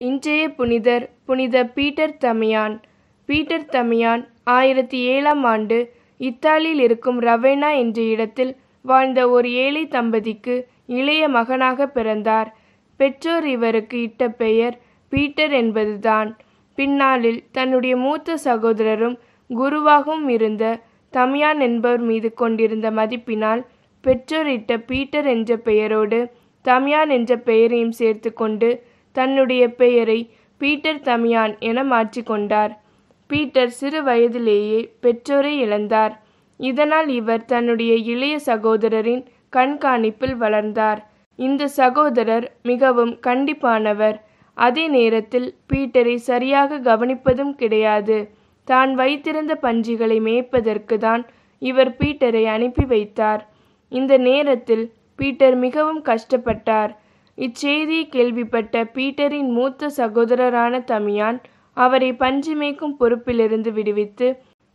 இன்றைய புனிதர் புனித பீட்டர் தமியான். பீட்டர் தமியான் ஆயிரத்தி ஏழாம் ஆண்டு இத்தாலியில் இருக்கும் ரவேனா என்ற இடத்தில் வாழ்ந்த ஒரு ஏழை தம்பதிக்கு இளைய மகனாக பிறந்தார். பெற்றோர் இவருக்கு இட்ட பெயர் பீட்டர் என்பதுதான். பின்னாளில் தன்னுடைய மூத்த சகோதரரும் குருவாகவும் இருந்த தமியான் என்பவர் மீது கொண்டிருந்த மதிப்பினால் பெற்றோர் இட்ட பீட்டர் என்ற பெயரோடு தமியான் என்ற பெயரையும் சேர்த்து கொண்டு தன்னுடைய பெயரை பீட்டர் தமியான் என மாற்றிக்கொண்டார். பீட்டர் சிறு வயதிலேயே பெற்றோரை இழந்தார். இதனால் இவர் தன்னுடைய இளைய சகோதரரின் கண்காணிப்பில் வளர்ந்தார். இந்த சகோதரர் மிகவும் கண்டிப்பானவர். அதே நேரத்தில் பீட்டரை சரியாக கவனிப்பதும் கிடையாது. தான் வைத்திருந்த பஞ்சிகளை மேய்ப்பதற்கு தான் இவர் பீட்டரை அனுப்பி வைத்தார். இந்த நேரத்தில் பீட்டர் மிகவும் கஷ்டப்பட்டார். இச்செய்தியை கேள்விப்பட்ட பீட்டரின் மூத்த சகோதரரான தமியான் அவரை பஞ்சு மேய்க்கும் பொறுப்பிலிருந்து விடுவித்து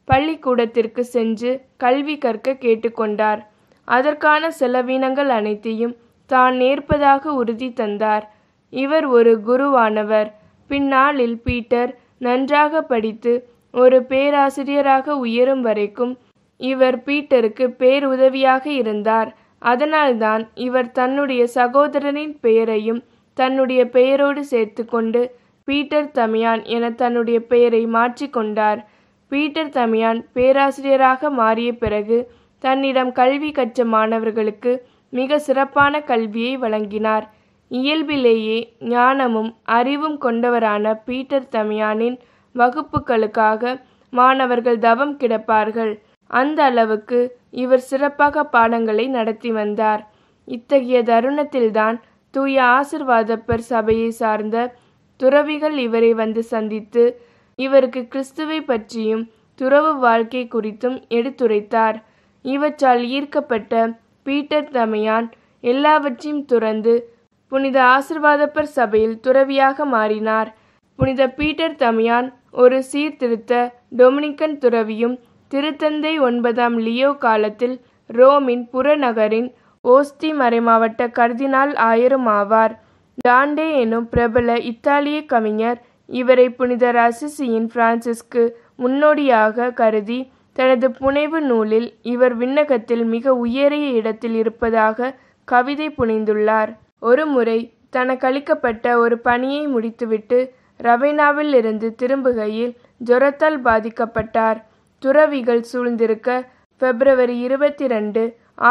பள்ளிக்கூடத்திற்கு சென்று கல்வி கற்க கேட்டுக்கொண்டார். அதற்கான செலவினங்கள் அனைத்தையும் தான் நேர்ப்பதாக உறுதி தந்தார். இவர் ஒரு குருவானவர். பின்னாளில் பீட்டர் நன்றாக படித்து ஒரு பேராசிரியராக உயரும் வரைக்கும் இவர் பீட்டருக்கு பேருதவியாக இருந்தார். அதனால்தான் இவர் தன்னுடைய சகோதரனின் பெயரையும் தன்னுடைய பெயரோடு சேர்த்து கொண்டு பீட்டர் தமியான் என தன்னுடைய பெயரை மாற்றிக்கொண்டார் பீட்டர் தமியான் பேராசிரியராக மாறிய பிறகு தன்னிடம் கல்வி கற்ற மாணவர்களுக்கு மிக சிறப்பான கல்வியை வழங்கினார். இயல்பிலேயே ஞானமும் அறிவும் கொண்டவரான பீட்டர் தமியானின் வகுப்புகளுக்காக மாணவர்கள் தவம் கிடப்பார்கள். அந்த அளவுக்கு இவர் சிறப்பாக பாடங்களை நடத்தி வந்தார். இத்தகைய தருணத்தில்தான் தூய ஆசிர்வாதப்பர் சபையை சார்ந்த துறவிகள் இவரை வந்து சந்தித்து இவருக்கு கிறிஸ்துவை பற்றியும் துறவு வாழ்க்கை குறித்தும் எடுத்துரைத்தார். இவற்றால் ஈர்க்கப்பட்ட பீட்டர் தமையான் எல்லாவற்றையும் துறந்து புனித ஆசிர்வாதப்பர் சபையில் துறவியாக மாறினார். புனித பீட்டர் தமையான் ஒரு சீர்திருத்த டொமினிக்கன் துறவியும் திருத்தந்தை ஒன்பதாம் லியோ காலத்தில் ரோமின் புறநகரின் ஓஸ்தி மறைமாவட்ட கர்தினால் ஆயரும் ஆவார். டாண்டே எனும் பிரபல இத்தாலிய கவிஞர் இவரை புனிதர் அசிசியின் பிரான்சிஸ்க்கு முன்னோடியாக கருதி தனது புனைவு நூலில் இவர் விண்ணகத்தில் மிக உயரிய இடத்தில் இருப்பதாக கவிதை புனைந்துள்ளார். ஒருமுறை தனக்களிக்கப்பட்ட ஒரு பணியை முடித்துவிட்டு ரவைனாவில் இருந்து திரும்புகையில் ஜொரத்தால் பாதிக்கப்பட்டார். துறவிகள் சூழ்ந்திருக்க பிப்ரவரி இருபத்தி ரெண்டு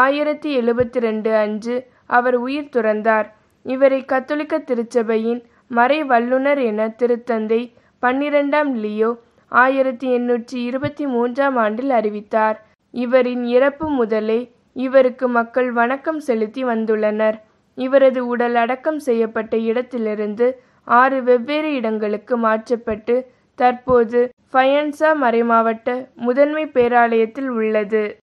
ஆயிரத்தி எழுபத்தி ரெண்டு அன்று அவர் உயிர் துறந்தார். இவரை கத்தோலிக்க திருச்சபையின் மறை வல்லுனர் என திருத்தந்தை பன்னிரெண்டாம் லியோ ஆயிரத்தி எண்ணூற்றி இருபத்தி மூன்றாம் ஆண்டில் அறிவித்தார். இவரின் இறப்பு முதலே இவருக்கு மக்கள் வணக்கம் செலுத்தி வந்துள்ளனர். இவரது உடல் அடக்கம் செய்யப்பட்ட இடத்திலிருந்து ஆறு வெவ்வேறு இடங்களுக்கு மாற்றப்பட்டு தற்போது ஃபயன்சா மறைமாவட்ட முதன்மை பேராலயத்தில் உள்ளது.